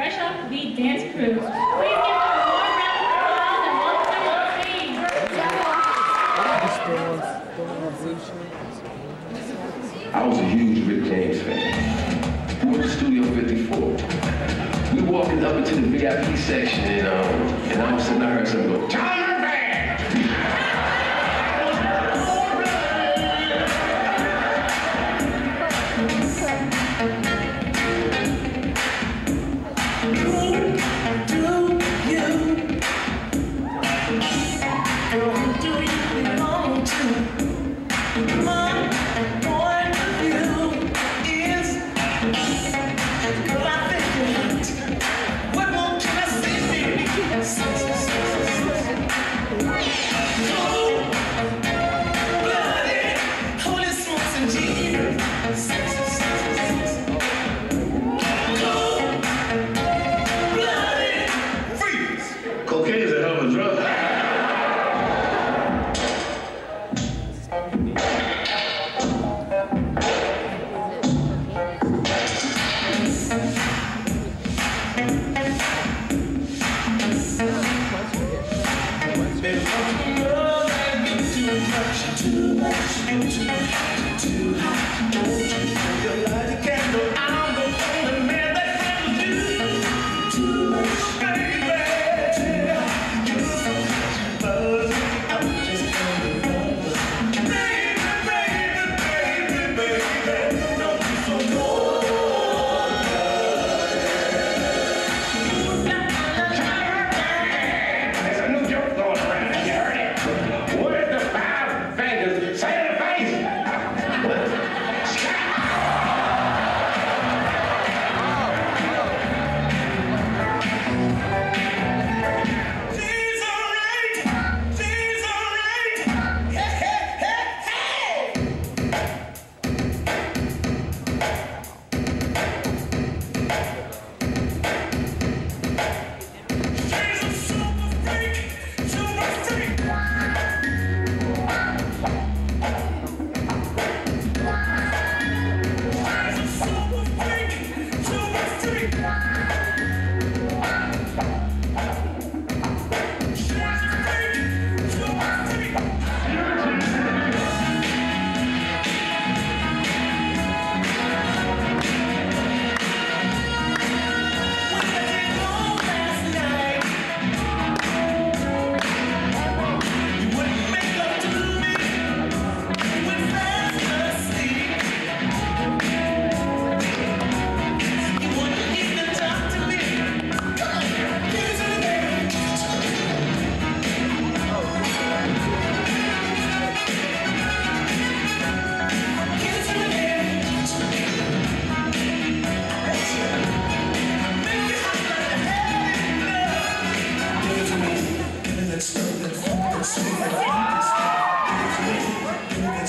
Beat Dance Crew. Please give them a warm round of applause and welcome them on stage. I was a huge Rick James fan. We went to Studio 54. We walking up into the VIP section and um, and all of a sudden I heard someone go, John gente.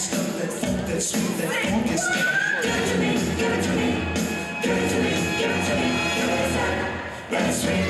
Give me that funk, that sweet, that funky stuff. Give it to me. Give it to me. Give it to me. Give it to me. Give it to me. Stuff.